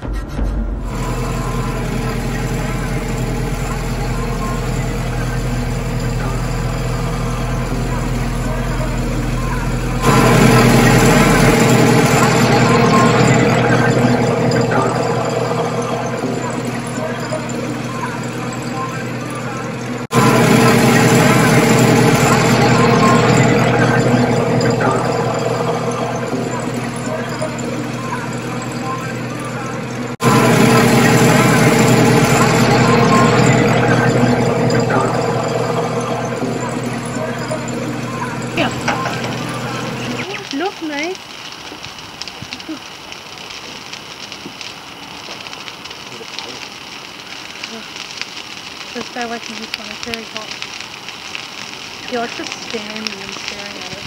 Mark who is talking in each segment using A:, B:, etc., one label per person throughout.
A: you This guy likes to be fun. It's very hot. He likes to stand and I'm staring at it.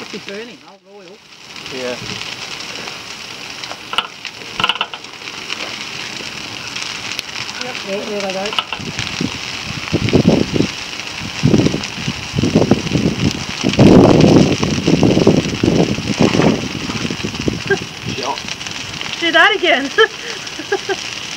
B: Must be burning, oh, oil.
C: Yeah.
B: Yep, there, there they go.
C: Shot.
A: Do that again.